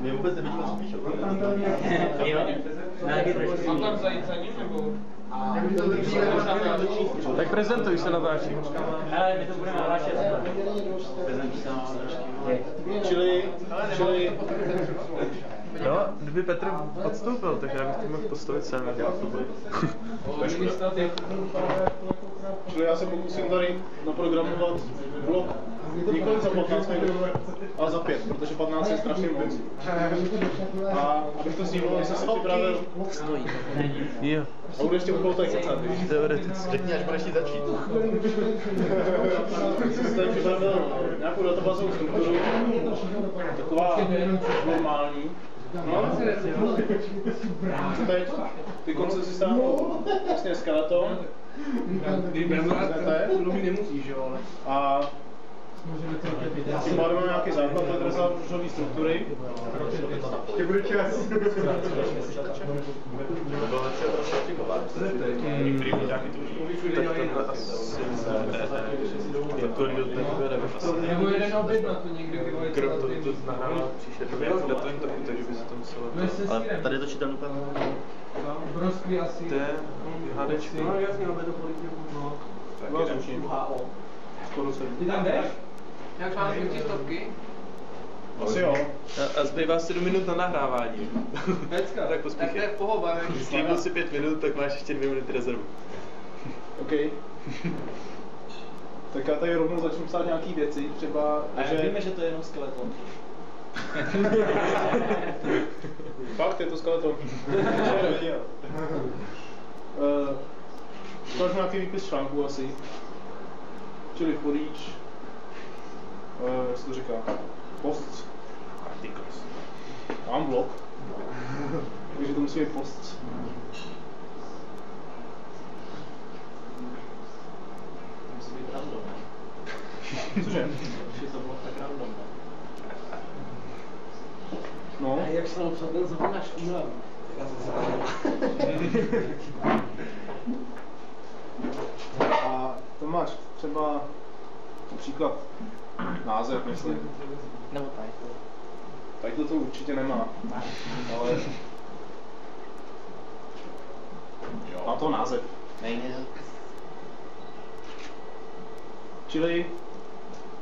My vůbec co na. Mám tam zajít za ním, nebo? Tak prezentuj se natáčí. Ale my to budeme natáčet. Čili, čili... No, kdyby Petr odstoupil, tak já bych to mohl postavit sám. Čili já se pokusím tady naprogramovat blok nikoli za 15 minut, ale za 5, protože 15 je strašně moc. A abych to snímal, jsem si připravil Jo, a budu ještě toho tady kecat. teoreticky. Řekni, až budeš chtít začít. jsem si tady připravil nějakou databázovou strukturu, taková normální. No, co teď? Ty konce si stáhnou vlastně skeleton, Vezmete? nemusíš, jo, ale... a tím pádem mám nějaký základ této zářové struktury. Tě bude čas. Některý bude nějaký asi asi. Nebo jeden oběd na to někdy vyvolit. Krom toho to nahrává příště do datovým toku, takže by se to muselo... Ale tady je to čitelný úplně. Broskvy asi. To je HDčko. No jasně, ale to kolik no. Tak je. Skoro sedm. Ty tam jdeš? Jak mám ty stovky? Asi jo. A, a zbývá 7 minut na nahrávání. Pecka. tak Tak to je pohoba, ne? Slíbil si 5 minut, tak máš ještě 2 minuty rezervu. OK. Tak já tady rovnou začnu psát nějaký věci, třeba, že... že to je jenom skeleton. Fakt, je to skeleton. uh, ukážu nějaký výpis článku asi. Čili for each, uh, jak se to říká, post articles. Mám blog, takže to musí být post. Musí být random. Cože? Že to bylo tak random. No, jak se tam ten zvonač uměl. a to máš třeba například název, myslím. Nebo title. Tak to určitě nemá. Ale... Má to název. Nejde. Čili,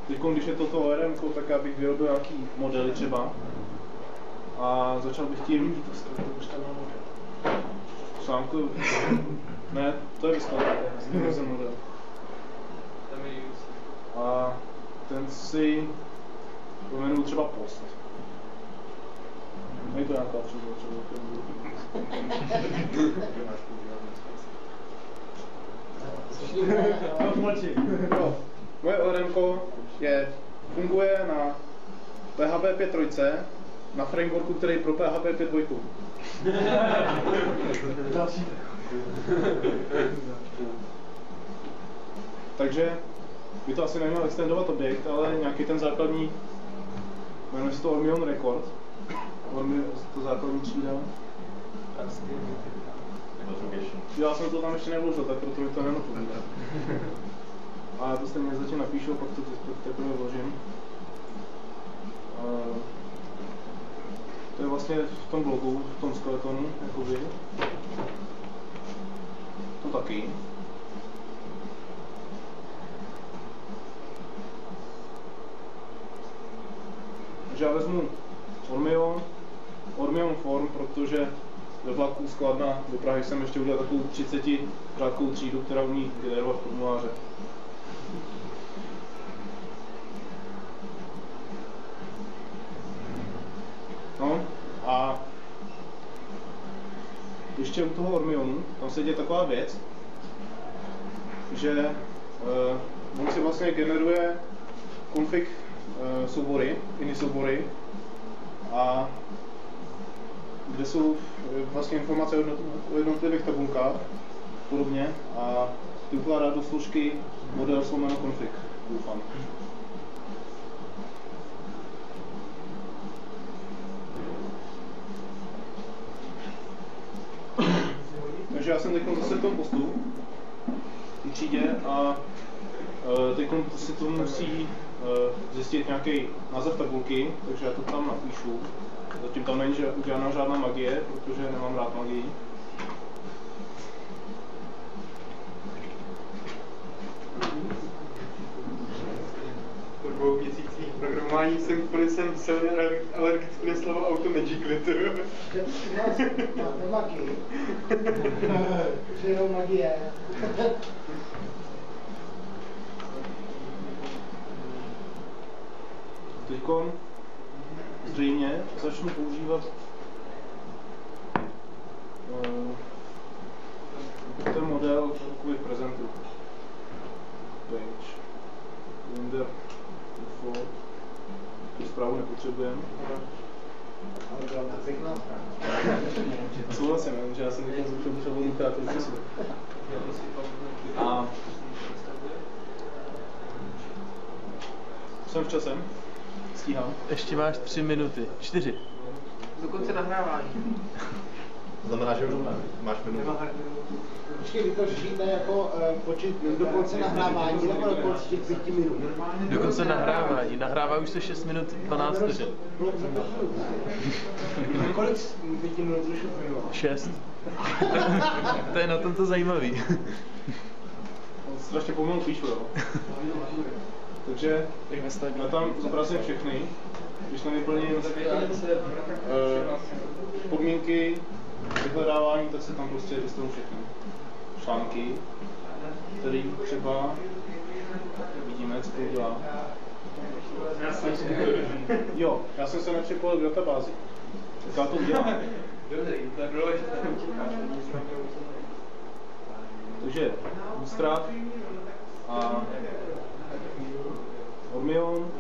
teď když je toto ORM, tak já bych vyrobil nějaký modely třeba. A začal bych tím článku... Ne, to je vyskladný, to je model. Je. A ten si pojmenuju třeba post. Není to nějaká třeba, Jo. Moje ORM je, funguje na PHP 5.3 na frameworku, který pro PHP 5.2. Další. Takže by to asi neměl extendovat objekt, ale nějaký ten základní, jmenuje se to Ormion Record. Ormi, to základní třída. Já jsem to tam ještě nevložil, tak proto mi to nenapovídá. A to stejně zatím napíšu, pak to te- teprve vložím. To je vlastně v tom blogu, v tom skeletonu, jakoby. To taky. Takže já vezmu Ormion, Ormion Form, protože ve vlaku z Kladna do Prahy jsem ještě udělal takovou 30 řádkovou třídu, která umí generovat formuláře. No a ještě u toho Ormionu, tam se děje taková věc, že uh, on si vlastně generuje config uh, soubory, jiný soubory, a kde jsou eh, vlastně informace o jednot- o jednotlivých tabulkách podobně a ty ukládá do složky model slomeno config, doufám. Takže já jsem teď zase v tom postu, v třídě a eh, teď si to musí eh, zjistit nějaký název tabulky, takže já to tam napíšu. Zatím tam není ža- žádná žádná magie, protože nemám rád magii. Po dvou měsících programování jsem úplně jsem silně alergický na slovo auto Magic Glitter. Magii. Že jenom magie. Teď zřejmě začnu používat uh, ten model takových prezentů. Page, Render, Info, tu zprávu nepotřebujeme. Souhlasím, že já jsem teď zrušil převodní kreativitu. A jsem v časem, stíhám. Ještě máš tři minuty. Čtyři. Dokonce nahrávání. Znamená, že už máš minutu. Počkej, vy to řešíte jako uh, počet do konce nahrávání nebo do konce těch pěti minut? Dokonce nahrávání. Nahrává už se 6 minut 12 vteřin. Kolik pěti minut už uplynulo? 6. to je na tom to zajímavý. Strašně pomalu píšu, jo. Takže já tam zobrazím všechny. Když tam vyplním eh, podmínky vyhledávání, tak se tam prostě dostanou všechny články, který třeba vidíme, co to udělá. Jo, já jsem se nepřipojil k databázi. Tak já to udělám. Dobrý, to. Takže Bootstrap a Ormion,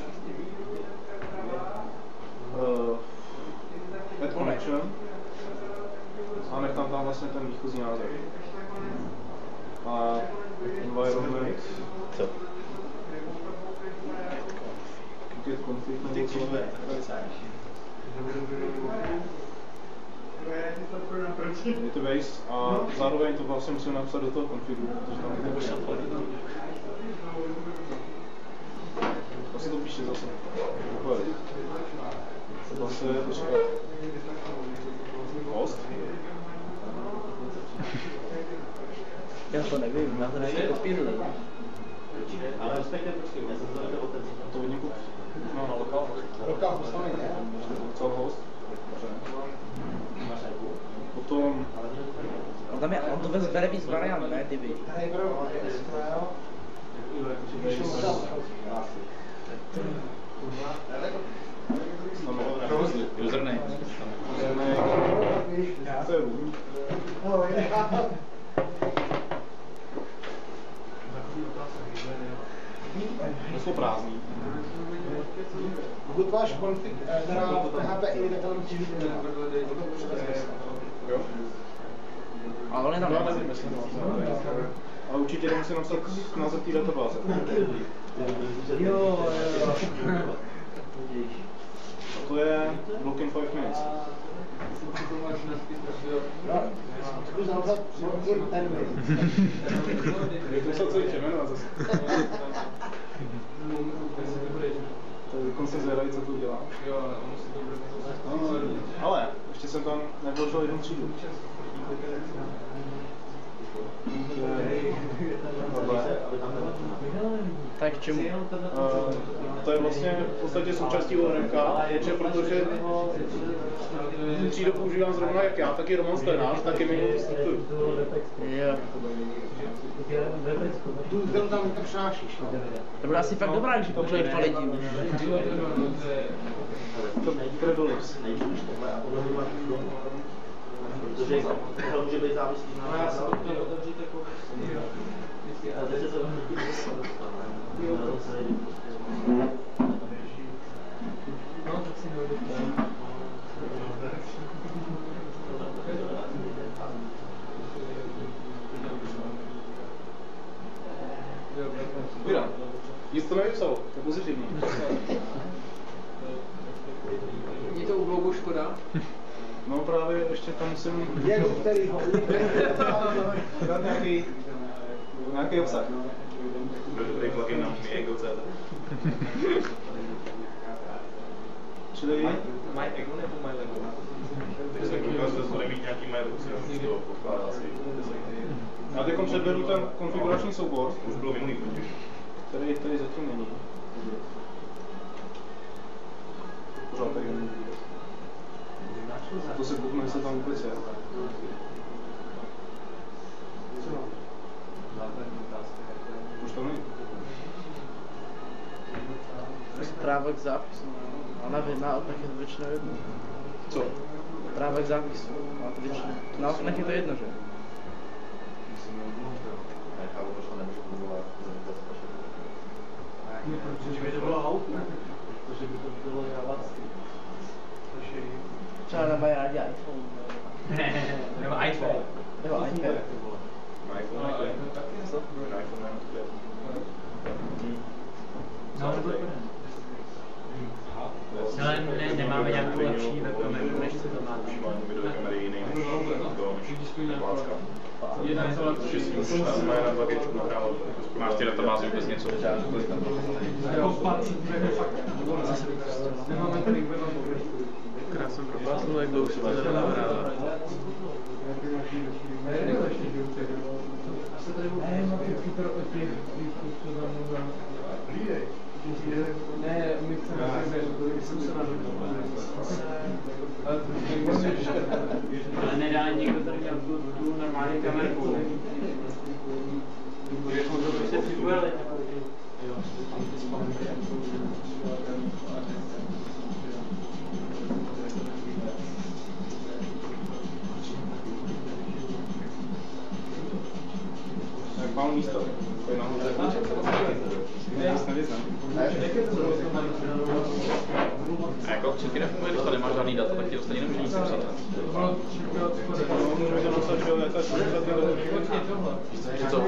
uh, Add Connection a nechám tam vlastně ten výchozí název. A environment, Co? get config, Ty nebo co? křížové. Je to base a zároveň to vlastně musím napsat do toho konfigu, protože tam je to Vlastně to píše zase. Takhle. Zase, počkat. Host. Já to nevím, já to nevím kopíruje. Ale respektive počkej, jsem to nebyl otevřít. To vidím kup. No, na lokál. Roka postavit, ne? Co host? Máš nějakou? Potom On, tam je, on to vez bere víc variant, ne, Divi. Tady budou jo. Když to možná Username. To. No, je. To jsou prázdný. Pokud váš konfig eh, teda PHP i tak tam musí být Jo? Ale on je tam Nevím, jestli to. Ale určitě nemusím napsat název té databáze. Jo, jo. A to je block in 5 minutes. To se celý jmenovat zase. Dokonce zvědaví, co to udělá. No, ale ještě jsem tam nevložil jednu třídu. Tak čemu? Eh, to je vlastně v podstatě součástí ORMK, že protože tu třídu používám zrovna jak já, tak i Roman Sklenář, tak i minulý strukturu. Jo. Tu, kterou tam tam přinášíš, no. To bude asi fakt dobrá, když používají dva lidi už. To Credolus. Nejdřív tohle a tohle by máš Protože tohle může být závislý na... No já jsem to otevřít jako... To No, tak si nic to nevypsal, to je pozitivní. To u škoda? No právě ještě tam musím Diego, který ho nějaký, nějaký obsah. Dobrý plugin na Miego.cz Čili My ego nebo my lego? Teď jsem koukal, že to bude mít nějaký pokládá asi já teď předvedu ten konfigurační soubor, Už bylo minulý totiž. který tady zatím není. Pořád tady není. To se kouknu, jestli tam vůbec je. Už to není. Právo k zápisu. Ona na oknech je to většinou jedno. Co? Právo k zápisu. Na to většinou. Na oknech je to jedno, že? Protože by to bylo out, ne? Protože by to bylo Třeba nemají rádi iPhone. Nebo iPhone. Nebo iPad. Na iPhone je to. Na iPhone je to. No, nebo Ale ne, nemáme nějakou lepší webkameru, než co to má. Užívání videokamery jiný než to, než je to Že si už tam má na 2 nahrával. Máš ty databázy vůbec něco? Nemáme tady Krásnou propásnu, jak dlouho se to nedohrává. Ne, my chceme Ale nedá někdo tady měl tu, tu normální kamerku. To se připojili. Jak mám místo? To je nahoře. Nic nevyznám. A jako čeky nefunguje, když to nemáš žádný data, tak ti ostatní nemůže nic přidat. Můžeme to Že co?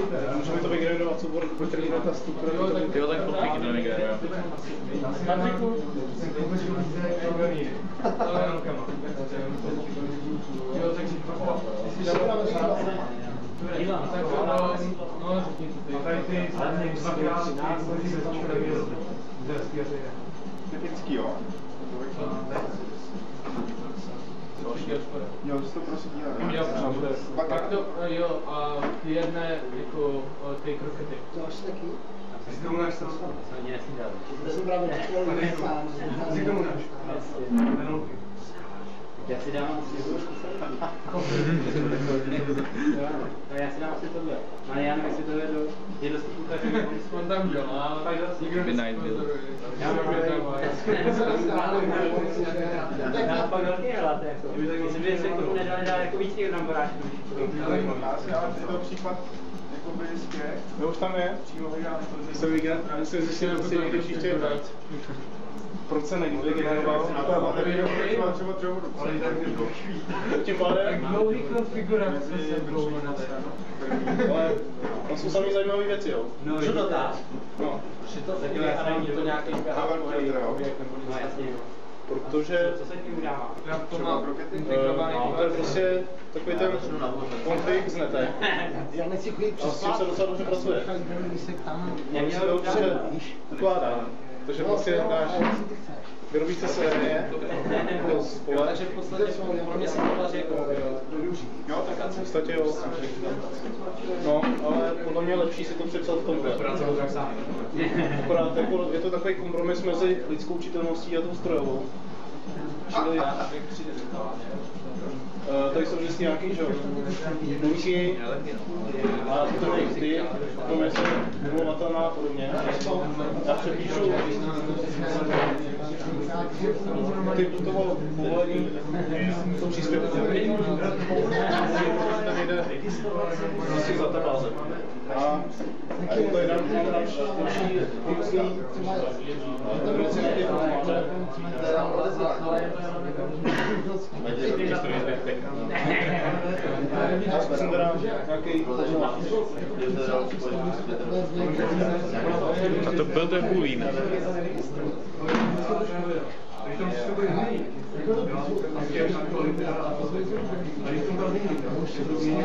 Soubor, který data struktury. Jo, tak konflikt to nevygeneruje. Jo, si tak řekni to Typický, jo? Jo, že to prostě. Jo, tak to, jo, a ty jedné jako ty krokety. To máš taky? Ty tomu náš. To jsem právě chtěl sám. Ty tomu náš. Já si dám asi No já si dám asi tohle. Ale já nevím, jestli to je do... Je dost ukažený. On tam dělá, nikdo Bill. Já mám Já pak velký jako. Myslím, že se k tomu nedá, nedá jako víc těch bramboráčů. Ale je to případ jako blízké. Jo, už tam je. Přímo hledám to, že Jsem vygeneroval, musím zjistit, jestli někdy příště proč se někdo vygeneroval. A to je baterie. třeba třeba dřevo ale jinak je to Tím pádem, Dlouhý konfigurace se dlouho ale tam jsou samý zajímavé věci, jo. No, co to tak? No, Tak jo, já nevím, to nějaký No jasně. protože Co se tím udává? To má integrovaný eh, to je prostě takový ten konfig z nete. Já nechci chodit A s tím se docela dobře pracuje. Se tam... On se dobře ukládá. Takže prostě dáš, vyrobíš se série, to spole, Takže v podstatě pro mě se to daří jako Jo, tak v podstatě jo. No, ale podle mě je lepší si to přepsat v tomhle. Akorát jako je to takový kompromis mezi lidskou čitelností a tou strojovou. Čili, Uh, tady jsou vždycky nějaký, že jo, a to je ty, potom je se domluvatelná a podobně. Já přepíšu ty tuto povolení to příspěvku. Ten prostě za. A to věci, jaké máte. Já zkusím teda nějaký A to byl ten hulín. Když tam vstupují jiný.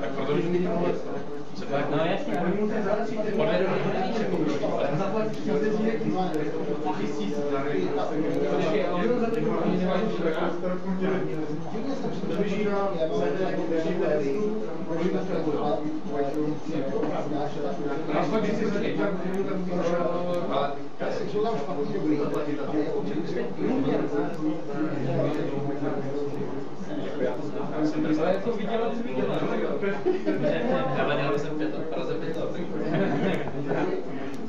Tak protože No jasně, ale zaplatíš na ty zvířek tisíc Počkej, ale jenom za to oni nemají A pak když si řekl, tak ale ale je to viděla, ty viděla. Ale měl jsem pět, Praze pět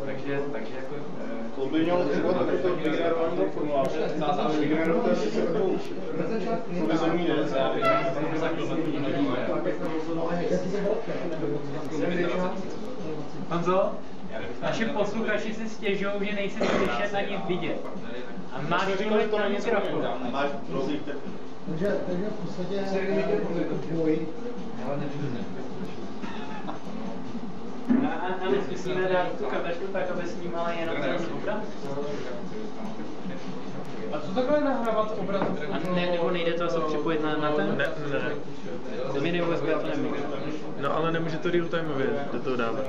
Takže, takže jako... To by mělo třeba taky to takovou provizorní věc, Honzo, naši posluchači si stěžují, že nejsi slyšet ani vidět. A máš to na není mikrofon. Máš Takže, takže v podstatě boj. A, a, a nesmyslíme dát tu kameru tak, aby snímala jenom ten obraz? A co takhle nahrávat obraz? A ne, nebo nejde to asi připojit na, na ten? Ne, ne, ne. To mini USB to nemůže. No ale nemůže to real timeově do toho dávat.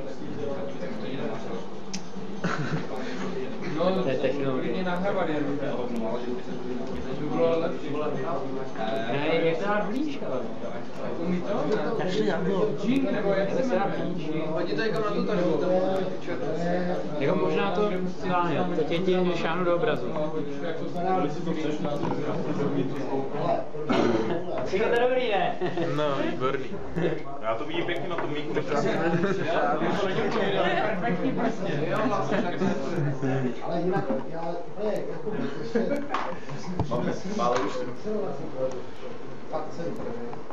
No, to je technologie. nahrávat jenom. To by bylo lepší. Ne, jak to dát blíž, ale. Umí to? Našli tam bylo. Jing, nebo jak se jmenuje? Hodí to jako na tu tašku. Jako možná to, no, to tě ti šáhnu do obrazu. Je to dobrý, ne? No, výborný. Já to vidím pěkně na tom míku. Perfektní prostě, jo. Ale jinak, já úplně jako prostě... Máme málo už. Fakt jsem,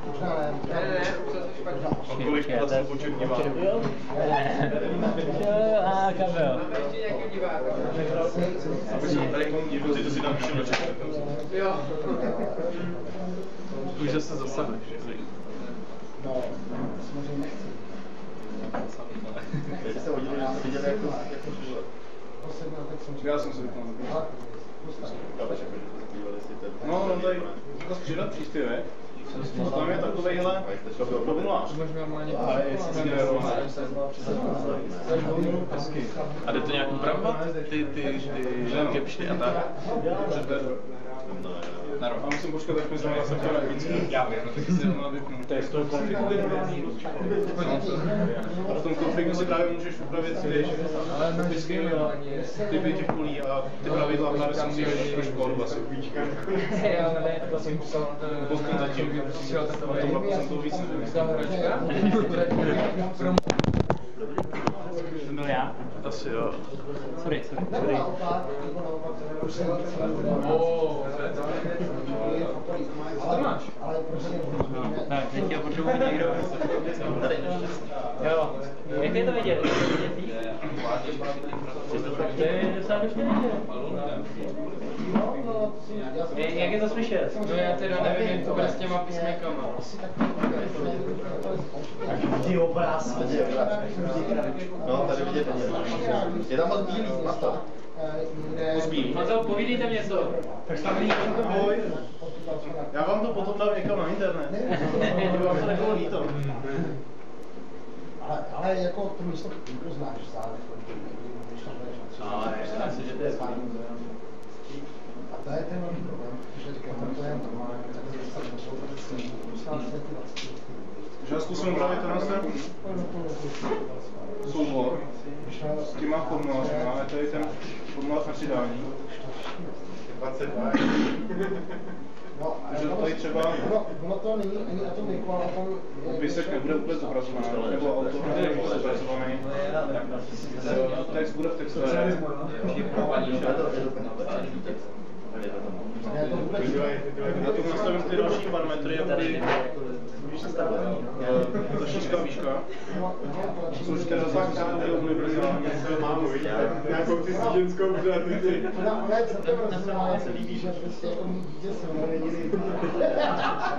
možná ne. Ne, ne, ne, špatně. A kolik vlastně počet diváků? A kabel. Aby jsme tady komu divoci, to si tam píšeme na čekat. Jo. Už zase zasahuješ. No, samozřejmě nechci. Když se hodili, že jste viděli, jak to to. Poslední tak jsem Já jsem vypnul. Jako, se jestli ten... No, no tady jako přidat příspěvek. A tam je takovejhle formulář. A jde to nějak upravovat? Ty, ty, ty captiony a tak? A musím počkat, až mi znovu zase to víc. Já vím, no tak si ho vypnu. To je z toho konfigu. A v tom konfigu si právě můžeš upravit ty vždycky typy těch kulí a ty pravidla právě si musíš trošku kódu asi. Jo, ne, to jsem psal. Poským zatím. A tohle jsem to víc nevymyslel. To byl já? Asi jo. Sorry, sorry. Jsem Oh, máš? Tak, teď já potřebuji někdo. Jo. Jak je to vidět? Je to vidět? To je dost vidět. Jak je to slyšet? No já teda nevím, jak to bude s těma písmenkama. Ty obraz, No, tady vidět není. Je tam moc bílý to. Honzo, povídejte mě to. Tak tam Ahoj. Já vám to potom dám někam na internet. Vám to. Ale, ale jako to místo jako znáš třeba. Ale já si, že to je to je ten velký problém, protože říkám, to je normální, takže se tam jsou prostě Takže já zkusím upravit tenhle ten soubor s těma formulářema, ale tady ten formulář na přidání. 22. No, Takže tady třeba ono, ono to není ani na tom Niku, ale tam je- Opisek nebude vůbec zobrazovaný, nebo autor nebude vůbec zobrazovaný. Text bude v textové. Ne, to Já tu nastavím ty další parametry, jako ty eh, ta šířka a výška. Což teda tak je univerzální. Nějakou ty ženskou žádnici. Ona, ona je celkem já se líbí, že prostě jako se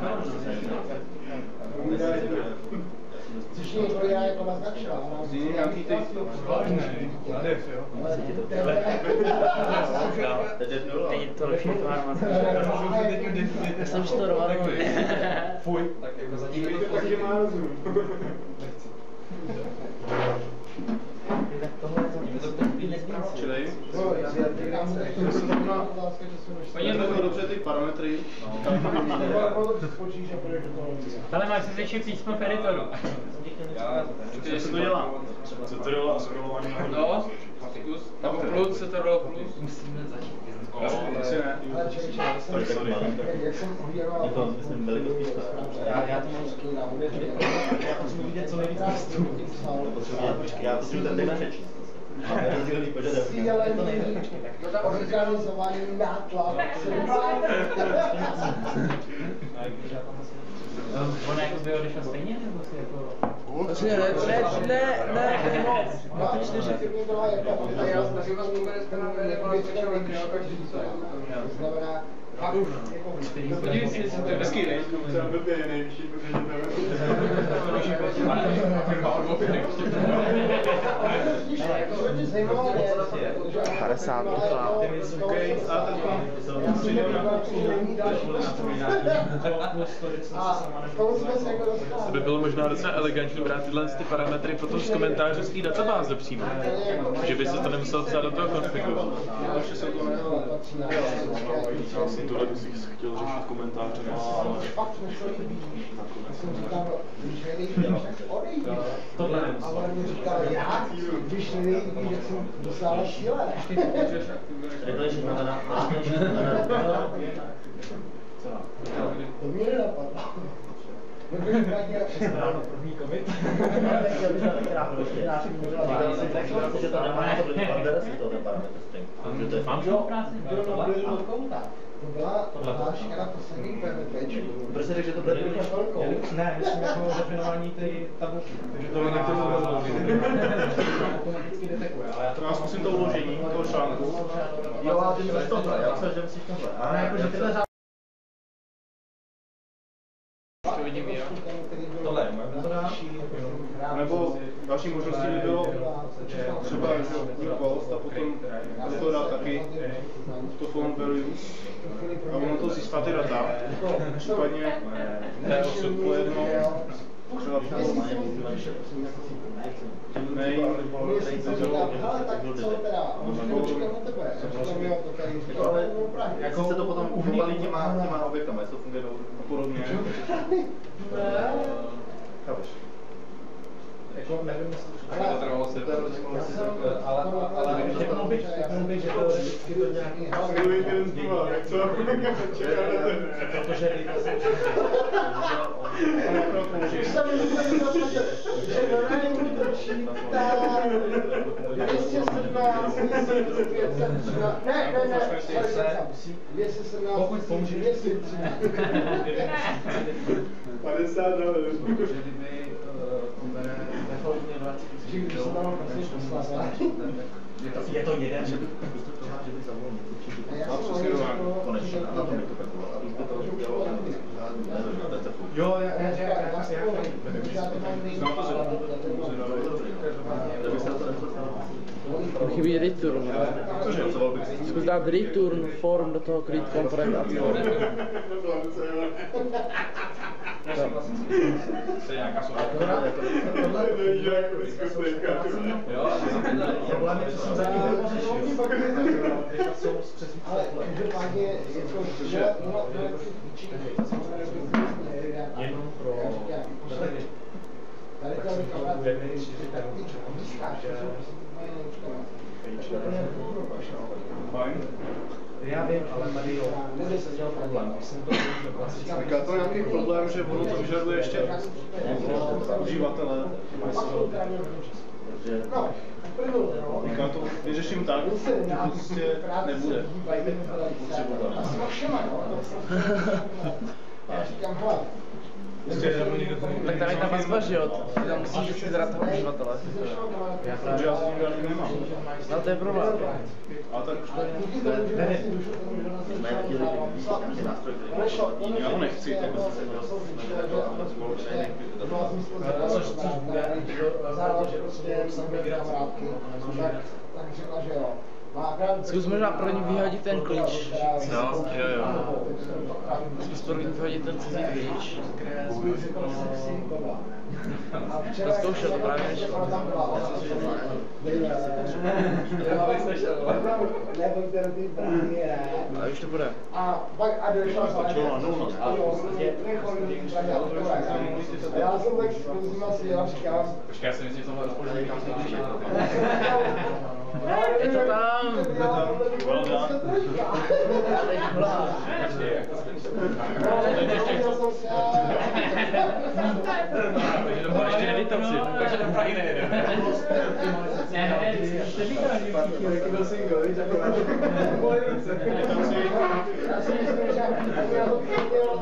jo. Ale to je- Teď je nula. Teď je to lepší informace. Já jsem štoroval. Fuj. Tak jako zatím je to taky má rozum. Čili, No, jestli já říkám, že to je zrovna- otázka, že jsou ještě- Oni takhle dobře ty parametry, tak to vymění. Ale ono to přeskočíš a půjdeš do toho. Ale máš se zvětšit písmo Feritoru. Jak se to dělá? Co to dělá? Scrollování nahoru? No, zkus. Nebo plus, se to dalo plus. Asi ne. Čekaj, já jsem- Sorry, sorry. jak- jak jsem udělal- Je to, myslím, velikost písma. Já, já to mám skvělá, já potřebuji vidět co nejvíc listů. Já potřebuji ten text přečíst. Máme rozdílný požadavky. Organizovaný nátlak, Ona jako by odešla stejně, nebo si jako... Ne, ne, ne, ne, ne. Dva, čtyři firmy byla jako A já taky vás vůbec teda nevěděl, jak to znamená, to je Hezký, ne? Třeba blbě je nejvyšší, protože to Co mě zajímalo je, že 50 ducha. OK, a teď já jsem nevěděl, že není další postup. A k tomu jsme se To by bylo možná docela elegantní brát tyhle ty parametry potom z komentáře z té databáze přímo. Že by se to nemusel psát do toho konfigurovat. Tohle bych chtěl řešit komentáře na... Fakt jsme šli líbí. Já jsem říkal, když nejdeš, tak odejdi. A on mi říkal, já, když nejdeš, jak jsem dostal. Replace znamená... Replace znamená... To mě nenapadlo. No stalo první covid. Mám? To byla hláška na poslední permetečku. Proč jsi řekl, že to bere Velkou velkou. Ne, myslím jako definování té tabulky. Takže to na to automaticky detekuje, ale já To já zkusím to uložení toho článku. Jo, ale ty myslíš tohle, já myslím, že myslíš tohle. A Ne, jako, že tyhle vidím já. Tohle je moje metoda. Nebo další možností by bylo třeba equals a potom toho dát taky to font values a ono to získá ty data. Případně P8 po jedno, třeba no. Jak se to potom uvalí těma, těma objektama, jestli to funguje podobně. Chápeš? Jako nevím, jestli to Ale- trvalo se. Ale, ale řekl bych, řekl bych, že to vždycky to nějaký. Protože líbí se Už jsem úplně zapomněl, že normálně mu to čítá 217, 213, ne, ne, ne, 217, Pokud použiješ 50 dolarů. že kdyby pobere defaultně 20 Že když se tam vlastně je to jeden, Že bych že bych zavolal jsem přesvědování. to- konečně, na tom je to kalkulovat, a už by to udělalo, Jo, já, já, já, já, Já já, to chybí return. Cože, Zkus dát return form do toho create form. To je je, co jsem každopádně jako že nula projekty Jenom pro. Já vím, ale tady jo, tady se dělal problém. Jsem to. Říká to nějaký problém, že ono to vyžaduje ještě uživatele. No, no. Říká to vyřeším tak, že prostě nebude. A s všema, no. Já říkám, hele, Prostě nebo někdo to Tak tam je ta vazba, že jo? Ty tam musíš vždycky zadat toho uživatele. Já s ním další nemám. No to je problém. Ale tak který Já ho nechci, tak Což což bude, zároveň, že prostě jsem byl tak, tak řekla, že jo. Zkus možná pro ní vyhodit ten klíč. No, jo, jo. Zkus pro ní vyhodit ten cizí klíč. A To zkoušel, to právě když nešlo. Ale už to bude. A pak a došla. A já jsem tak a Počkej, já si myslím, že tohle rozpoložení kam se blíže. Je to tam. Well done. Takže to bude ještě editaci. Takže do Prahy nejede. Ne, ne, jste říkal, že Jaký byl single, víš, jako moje ruce. Já si myslím, že já to chtěl,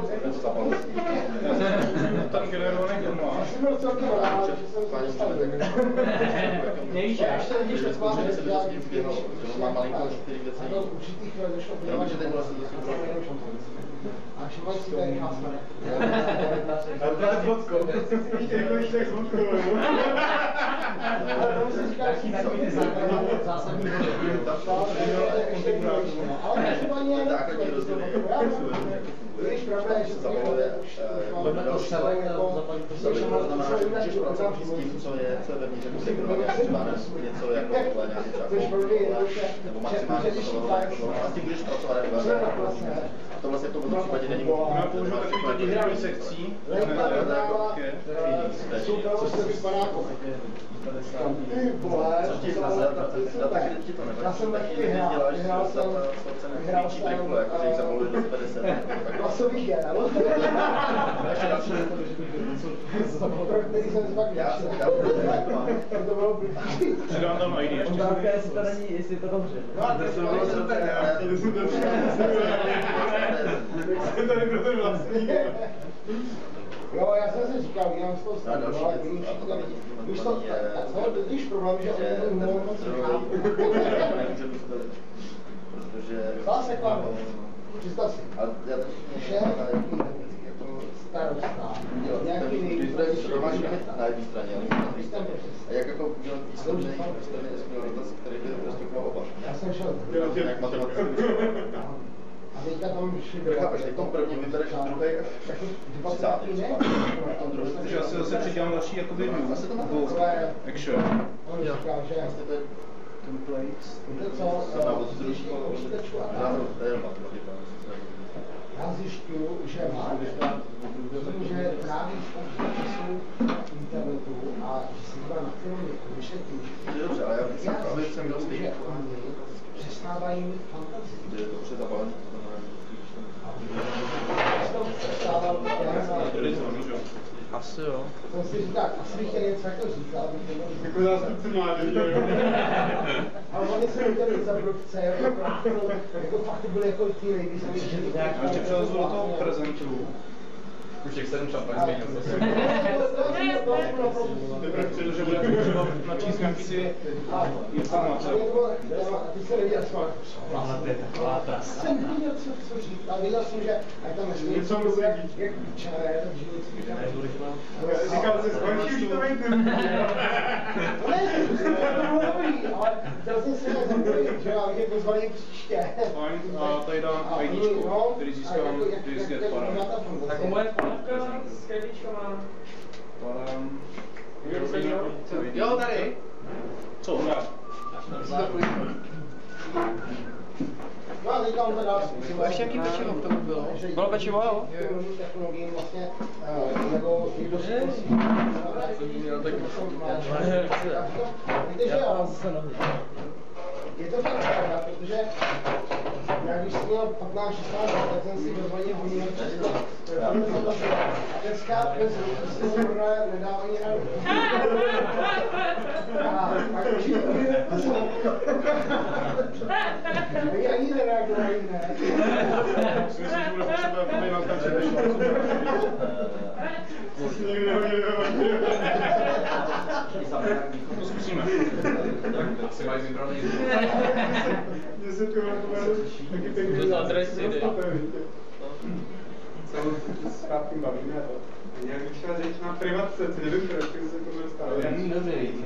Tam generovaný formát. já jsem byl celkem rád, že jsem se dostal do Když to já vždycky má čtyři A došlo teď vlastně to jsou A si tady hasne. A to je s vodkou. Ještě tak s vodkou. Ale to že takový ty zásadní. To je důležité. Ale třeba ani ne. Když pravda je, že to Budeme to šele, to znamená, že můžeš pracovat s tím, co je, co je vevnitř integrované, třeba něco jako tohle, nějaký třeba nebo maximálně to tohle, jako. A s tím můžeš pracovat jako A to vlastně v tomto případě není možné. Já použiju takový to digitální sekcí. To, co vypadá jako ty vole, Což ti data, že ti to nevadí, já jsem tak taky vyhrál, vyhrál jsem, vyhrál jsem, jako že jich zavoluješ do 50. Hlasových jel. Pro který jsem se pak Já dal To bylo blbý. Přidám tam ID ještě. Otázka je, jestli to není, jestli je to dobře. No a to bylo super. Jsem tady pro ten vlastní. Jo, já jsem si říkal, z toho A srandu, další ale když to vidíš, když to to, je- tak to je totiž problém, že oni mohou moc nechápu. protože... Stala se klamu. Představ si, A já šéf jako starosta, nějaký to limit na jedné straně, ale na druhé straně. A jak jako udělat výsledný, výsledný který by respektoval oba. Já jsem šel. Jak matematicky. A teďka tam šli do Chápeš, teď v tom prvním vybereš druhý až Jako dva 30. ne? V tom druhém Takže já si zase přidělám další jakoby view. Asi to má action. On říkal, že Vlastně templates. Víte co, a já zjišťuju, že mám, že trávím spoustu času internetu a že si díval na filmy, je dobře, ale já jsem že oni přestávají mít fantazii. Je to přezabalený, to znamená, že když tam Já jsem to přestával, já Asi jo. jsem si říkal, asi bych chtěl něco jako říct, ale bych to Jako zástupce mládeže, jo. Ale oni se chtěli za blbce, jako, jako, fakt to byly jako ty lidi, jsem si říkal, Já ještě přelezu do toho prezentu. Už těch sedm šampaň změnil zase. Teprve přijdu, že bude potřeba načíst nějaký informace. Ty se nevěděl, co jsem nevěděl, co, říct, ale věděl jsem, že ať tam nesmí Něco musí být. jak čaj, tak život Říkal jsi, skončí už to vejdu. Ne, to bylo dobrý, ale chtěl jsem se nezapojit, že jo, abych je pozvali příště. Fajn, a tady dám IDčko, který získám, když get parám. Tak moje polovka s kredičkama. Parám. Jo, tady. Co? No a teďka on to způsob. A ještě jaký pečivo v tom bylo? Bylo pečivo, jo? Technologií vlastně, eh, nebo. Jo, tak Víte, že jo? Je to fakt pravda, protože já když jsem měl 15, 16 let, tak jsem si ve vodě honil přes to. Dneska bez ruky si možná nedá ani radu. A pak už Oni ani nereagovali, ne? Myslím, že bude potřeba jakoby naznačit, než To zkusíme. Asi mají vybraný Mně se to jako taky pěkně To za adresy jde. Co s chlapkem bavíme to. Nějak vyšla řeč na privatce, co nevím, proč se to stalo. Není dobrý.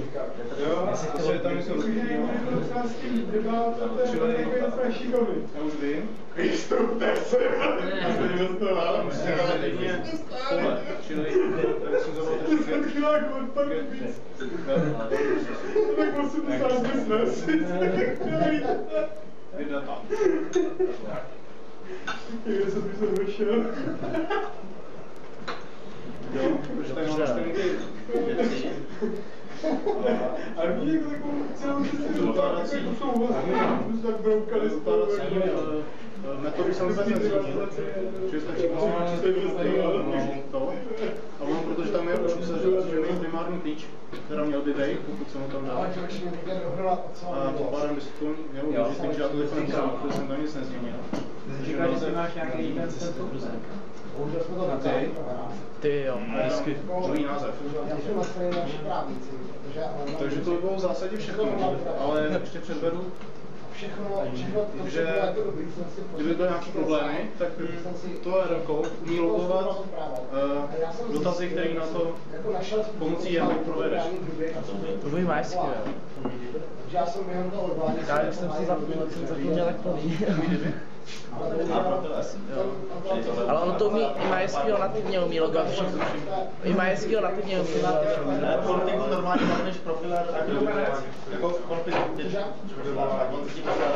Jo, Co je tam něco Myslím, že dobrýho? je to třeba s tím, byla to je takový docela šikovný. Já už vím. Kristův se, já jsem. Tohle, čili jsem zavolal trošku Jsem chvíli jako odpadl víc. Tak 80 business. Jedna tam. Kde jsem se došel. Jo, protože tady mám nastavený ty věci. A mě jako takovou celou jako jsou vlastně, tak spolu. Dokládací eh, metody jsem vůbec nezmínil, prostě. A ono, protože tam je už usažený primární klíč, která měl by být, pokud jsem ho tam dal. Ale A tím se to mělo to teď nemusím, protože jsem tam nic nezměnil. Říkáš, že máš nějaký ten Bohužel jsme to napsali. Ty jo, název. Jsem nastavený naši právníci, protože... Takže to by bylo v zásadě všechno, ale ještě předvedu, Všechno, všechno to, že všechno dobrý, jsem si kdyby byly nějaké problémy, tak to RMko umí logovat eh, dotazy, které na to jako pomocí jeho provedeš. To by MySQL. Takže já jsem během toho odvádění... Já když jsem si zapomněl, jsem zapomněl, jak to ví. Ale ono to umí, i MySQL nativně umí logovat všechno. I MySQL nativně umí logovat všechno. Ne, konfigu normálně máš než profiler, jako on si ti poslal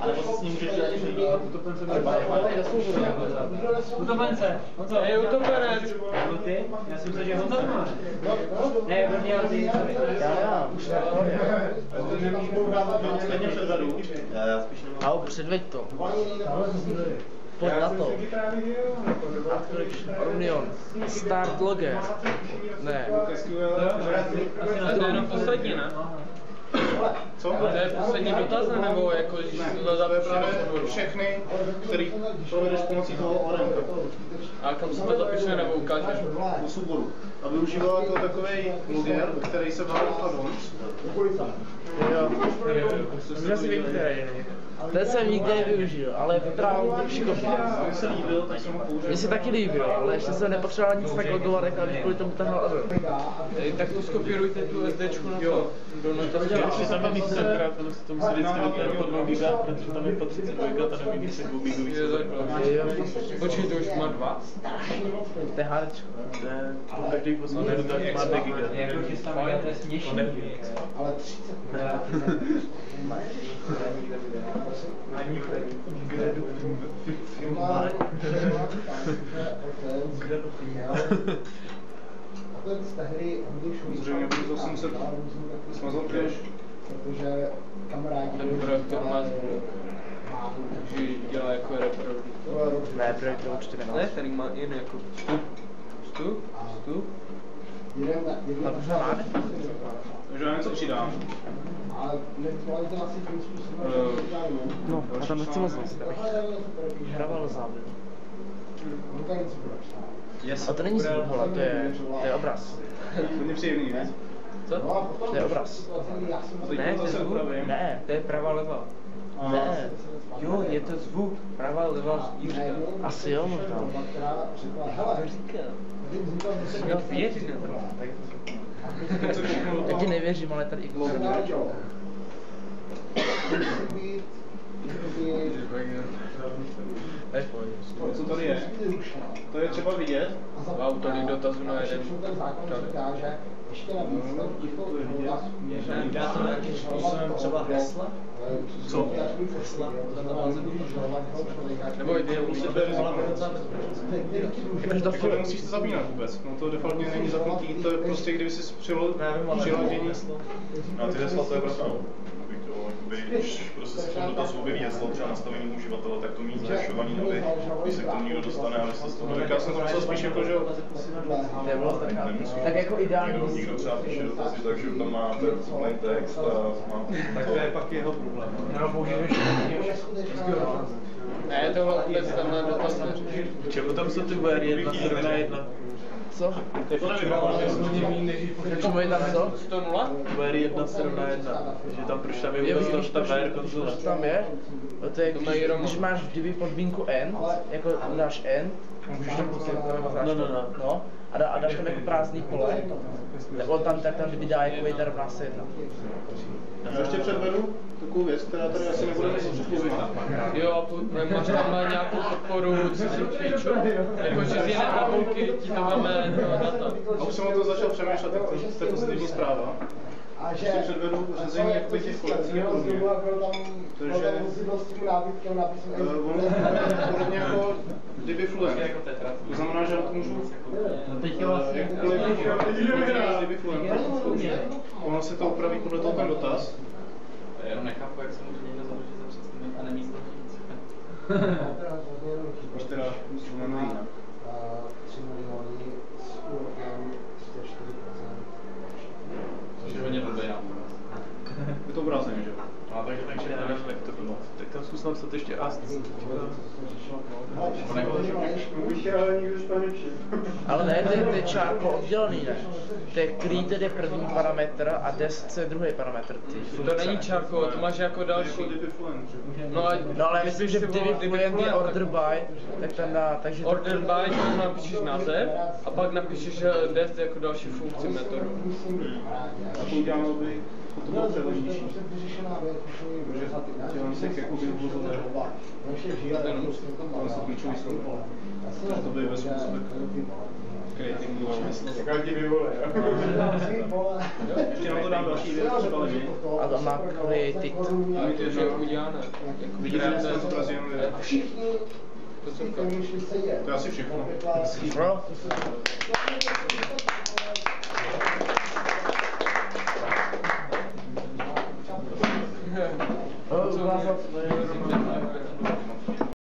ale s ním můžeš dělat. Utopence. Hej, utopenec! No ty? Já jsem myslel, že máš. Ne, on ty. Já, já. Nemám. Au, předveď to. Pojď na to. Union. Start logger. Ne. To je jenom poslední, ne? Co? To je poslední dotaz, nebo jako když to To je zapíšeš právě všechny, který provedeš pomocí toho ORMka. A kam se to zapíše, nebo ukážeš? Do souboru. A využívá to takový logger, který se dá do Addons. Jo. Já si vím, který je. Ten jsem nikdy nevyužil, ale vypadá to šikovně. Mně se líbil, tak jsem ho použil. Mně se taky líbil, ale ještě jsem nepotřeboval nic tak logovat, jak abych kvůli tomu tahle Tak to skopírujte tu SDčku na to. Do notace. Když si tam víc centra, to se to musí vždycky vypnout po 2 giga, protože tam je po 32 giga, tady nemí více 2 gigový Je. Počkej, to už má dva? To je hardčko. Každý dodatek má 2 giga. Jako to je směšný. Ale 30 A ten z tehdy Hondy Šujíčka. Zřejmě budu za 800 smazal cash. Protože kamarádi... Ten projektor má. Takže dělá jako reprodukt. Ne, projekt to určitě nemá. Ne, ten má jen jako vstup. Vstup? Vstup? Jeden na... Jeden A možná má ne? Takže já něco přidám. To to no. A tam nechci moc je. No to je něco pro Yes. A to není zvuk, hele, to je, to je obraz. Hodně příjemný, ne? Co? To je obraz. Ne, to to je zvuk. Ne, To je pravá levá. ne. Jo, je to zvuk. Pravá levá sbírka. Asi jo, možná. to. Do Já ti nevěřím, ale tady i Musí být, jakoby, To, co tady je, to je třeba vidět. Wow, tolik dotazů na jeden. Ten zákon říká, že ještě navíc ten ticho Dá to nějakým způsobem třeba hesla? Co? Hesla Nebo Prostě je riziko. Jako nemusíš to zapínat vůbec. No to defaultně není zapnutý, to je prostě kdyby si přilo přiladění. A ty hesla to je pravda. Jakoby, prostě tom dotazu objeví heslo třeba nastavení uživatele, tak to mít aby když se k tomu někdo dostane, aby se z toho Tak já jsem to myslel spíš jako, že. Tak jako ideální. Někdo, někdo třeba píše dotazy, takže tam má ten plain text a má... Tak to je pak jeho problém. No, použiješ Ne, tohle vůbec tenhle dotaz neřeší. Čemu tam jsou ty VR 1 7 na 1? Co? To nevím, ale Čemu je tam co? 100 nula? VR 1 7 na 1. Že tam proč tam je vůbec ta VR konzole? proč tam je? No to je, když, když máš v divy podmínku N, jako dáš N, můžeš tam prostě No, no, no. no a, dá, a dáš tam jako prázdný pole, tak on tam, tak tam vydá jako jedna rovná se jedna. Já ještě předvedu takovou věc, která tady asi nebude moc mluvit. Jo, máš tam nějakou podporu cizích feature? Jako, že z jiné tabulky ti dáváme no, data. A už jsem o tom začal přemýšlet, tak to, to je pozitivní zpráva. A že Ještě předvedu řazení jakoby těch kolekcí a podobně. Eh, je podobně jako kdyby fluent. To znamená, že na to můžu eh, jakoukoliv funkci kdyby fluent zkoušet. Ono se to upraví podle toho ten dotaz. Jenom nechápu, jak se může někdo založit za představení a nemí z toho nic. Až teda jinak. 3 miliony s úrokem 34%. Což je hodně blbý nápad. Je to obráceně, že jo? No, takže, takže já nevím, jak to bylo. Zkus napsat ještě A. Ale ne, to je, to je čárko oddělený, ne? To je created je první parametr a desc je druhý parametr. Ty To není ne? čárko, to máš jako další. No, a No ale myslím, že si v volal divy kdyby fluent je order tak- by, tak tam dá, takže to... Order by, to napíšeš název a pak napíšeš def jako další funkci metodu. A to uděláme, to bylo přehlednější. vyřešená věc, Protože dělám si jako by vůzl Tam jsou klíčový slovo. To by ve způsobek creatingu smysl. Jaká ti vyvole, Ještě na to dám další věc, třeba lidi. A to má created. To je udělané. Vidíte, že jsem zobrazil Všichni, je. To je asi všechno. Bro, razı olsun.